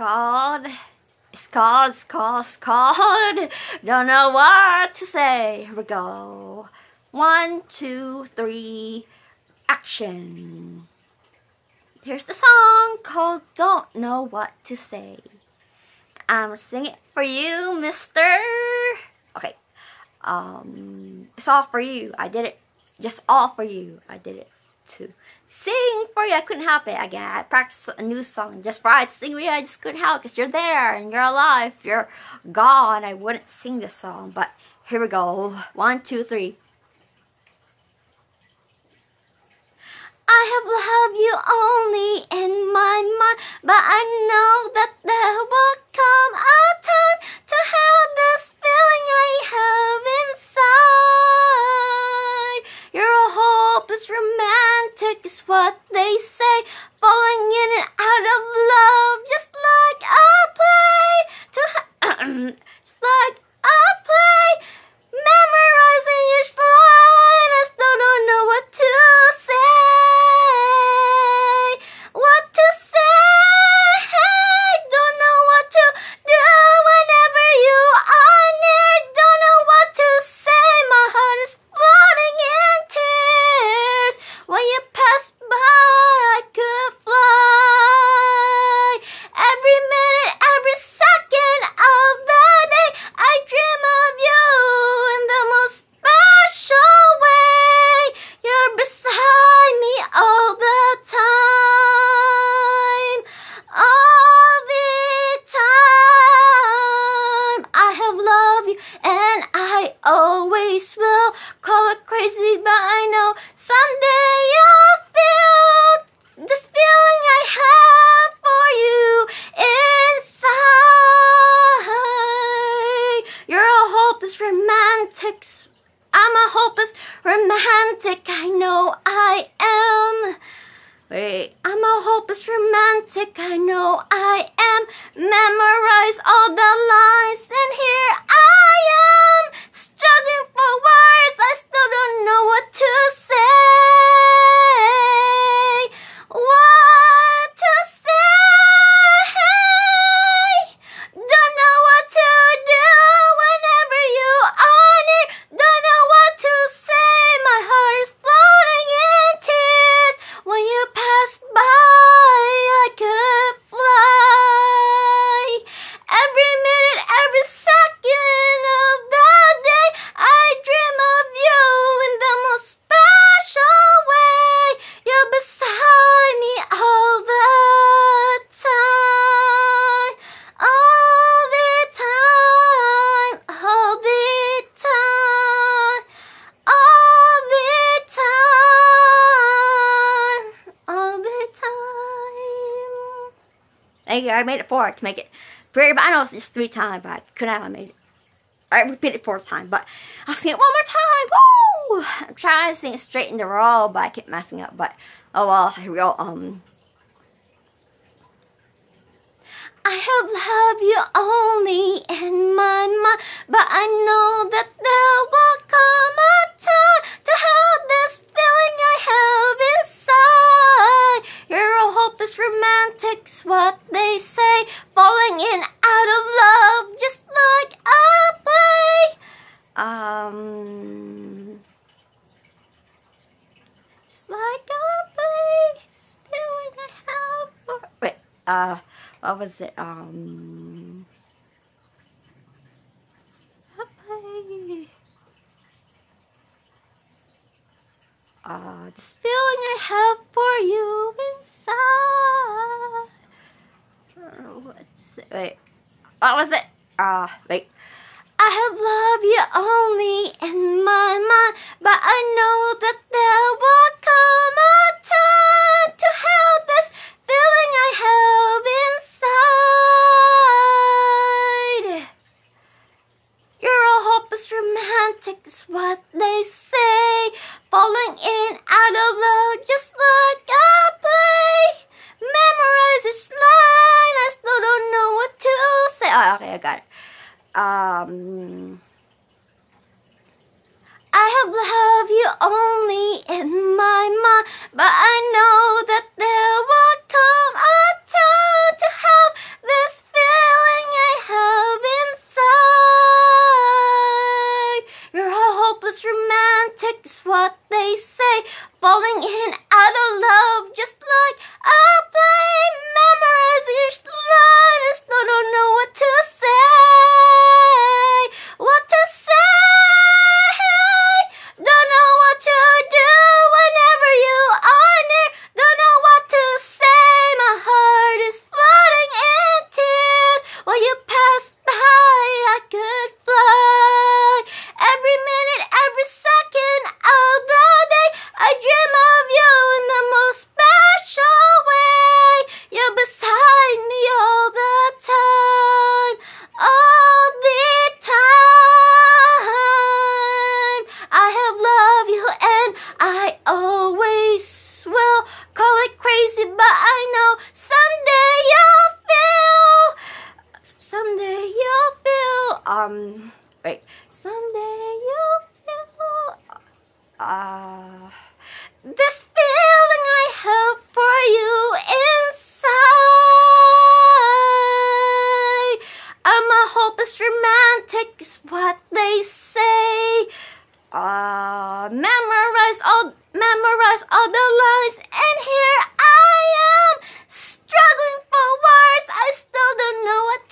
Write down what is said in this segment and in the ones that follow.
called. It's called, it's called. Don't know what to say. Here we go. One, two, three, action. Here's the song called Don't Know What to Say. I'm singing it for you, mister. Okay. Um, it's all for you. I did it. Just all for you. I did it too sing for you. I couldn't help it. Again, I practiced a new song just for I to sing for you. I just couldn't help because you're there and you're alive. You're gone, I wouldn't sing this song. But here we go. One, two, three. I have loved you only in my mind, but I know that minute, every second of the day, I dream of you in the most special way. You're beside me all the time. All the time. I have loved you and I always will. Call it crazy, but I know someday you'll Memorize all the lines, I made it four to make it very, but I know it's three times, but I couldn't have made it. I repeat it fourth time, but I'll sing it one more time. Woo! I'm trying to sing it straight in the row, but I keep messing up. But oh well, here we go. Um, I have loved you only in my mind, but I know that there will come a time to have this feeling I have inside. You're a hopeless romantic's what they say, falling in out of love just like a play. Um, just like a play. I have for wait. Uh, what was it? Um, a play. Uh, this feeling I have for you inside. Uh, What's it? Wait, what was it? Uh, wait. I have loved you only in my mind, but I know that there will come a only in my mind, but I know um, wait. Someday you'll feel, uh, this feeling I have for you inside. I'm a hopeless romantic, is what they say. Uh, memorize all, memorize all the lines, and here I am, struggling for words. I still don't know what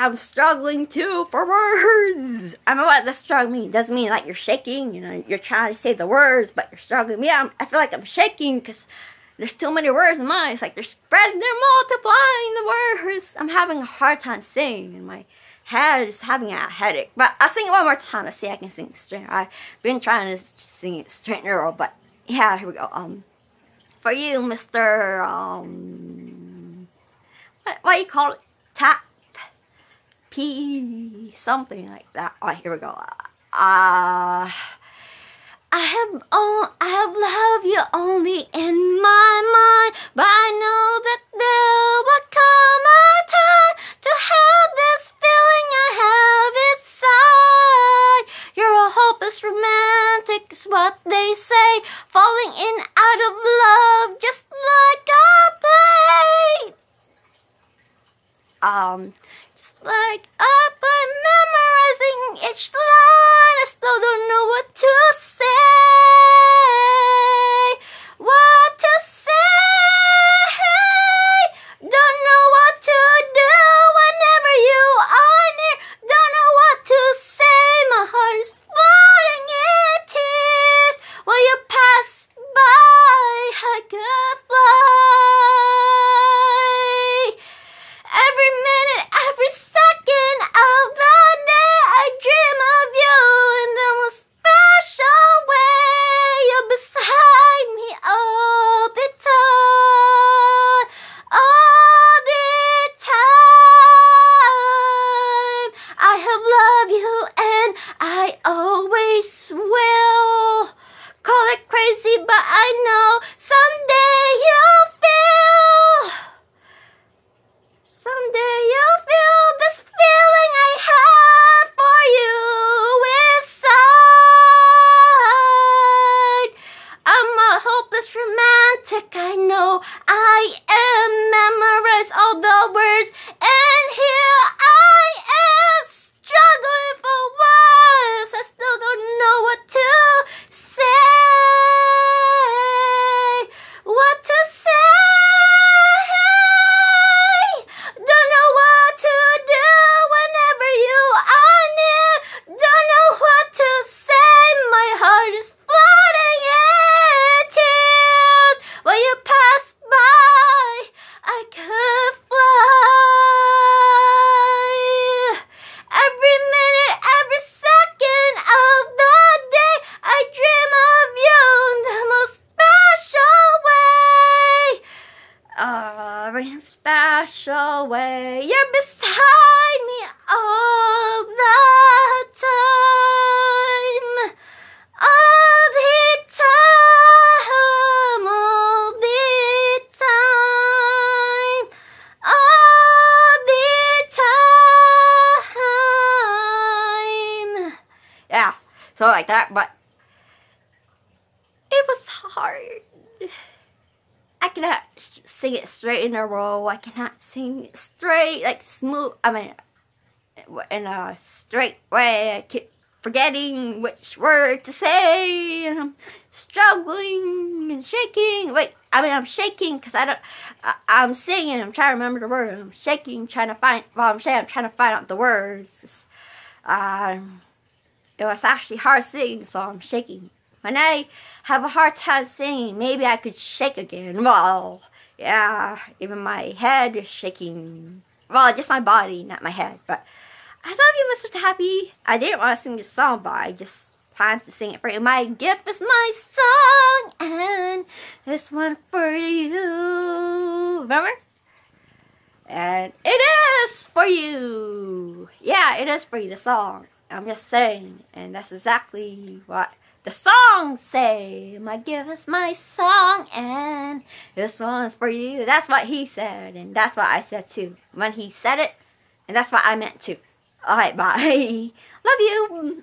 I'm struggling too for words. I know what this struggle means. It doesn't mean like you're shaking, you know, you're trying to say the words, but you're struggling. Yeah, I'm, I feel like I'm shaking because there's too many words in mine. It's like they're spreading, they're multiplying the words. I'm having a hard time saying, and my head is having a headache. But I'll sing it one more time to see I can sing straight. I've been trying to sing it straight row, but yeah, here we go. Um, for you, Mr. Um, what, what do you call it? Tap, Something like that. Oh, here we go. Uh, I have on, I have loved you only in my mind, but I know that there will come a time to have this feeling I have inside. You're a hopeless romantic, is what they say, falling in out of love just like a play. Um, but it was hard. I cannot sing it straight in a row. I cannot sing it straight, like smooth. I mean, in a straight way. I keep forgetting which word to say, and I'm struggling and shaking. Wait, I mean, I'm shaking because I don't, I, I'm singing, I'm trying to remember the word. I'm shaking, trying to find, well, I'm saying I'm trying to find out the words. Um, it was actually hard singing, so I'm shaking. When I have a hard time singing, maybe I could shake again. Well, yeah, even my head is shaking. Well, just my body, not my head. But I thought you be happy. I didn't want to sing this song, but I just planned to sing it for you. My gift is my song, and this one for you. Remember? And it is for you. Yeah, it is for you, the song. I'm just saying. And that's exactly what the song say. My gift is my song and this one's for you. That's what he said and that's what I said too. When he said it, and that's what I meant too. Alright, bye. Love you.